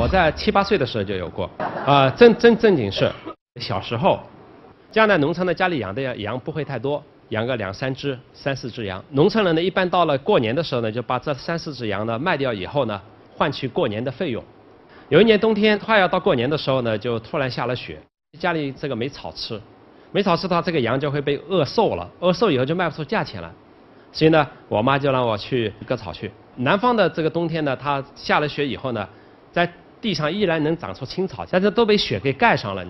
我在七八岁的时候就有过，啊，正正正经是小时候，江南农村的家里养的羊不会太多，养个两三只、三四只羊。农村人呢，一般到了过年的时候呢，就把这三四只羊呢卖掉以后呢，换取过年的费用。有一年冬天快要到过年的时候呢，就突然下了雪，家里这个没草吃，没草吃的话，这个羊就会被饿瘦了，饿瘦以后就卖不出价钱了。所以呢，我妈就让我去割草去。南方的这个冬天呢，它下了雪以后呢，在地上依然能长出青草，但是都被雪给盖上了。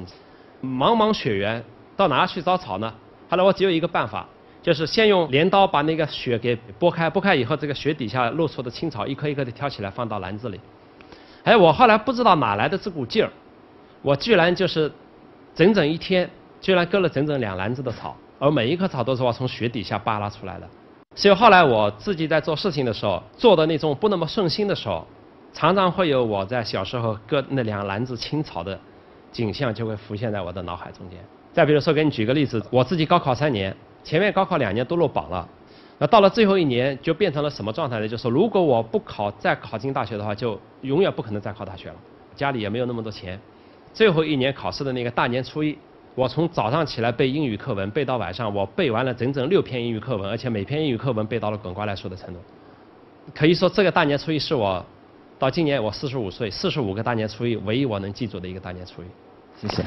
茫茫雪原，到哪去找草呢？后来我只有一个办法，就是先用镰刀把那个雪给拨开，拨开以后，这个雪底下露出的青草一颗一颗的挑起来，放到篮子里。哎，我后来不知道哪来的这股劲儿，我居然就是整整一天，居然割了整整两篮子的草，而每一棵草都是我从雪底下扒拉出来的。所以后来我自己在做事情的时候，做的那种不那么顺心的时候，常常会有我在小时候割那两篮子青草的景象就会浮现在我的脑海中间。再比如说，给你举个例子，我自己高考三年，前面高考两年都落榜了。那到了最后一年，就变成了什么状态呢？就是如果我不考，再考进大学的话，就永远不可能再考大学了。家里也没有那么多钱。最后一年考试的那个大年初一，我从早上起来背英语课文，背到晚上，我背完了整整六篇英语课文，而且每篇英语课文背到了滚瓜烂熟的程度。可以说，这个大年初一是我到今年我四十五岁四十五个大年初一唯一我能记住的一个大年初一。谢谢。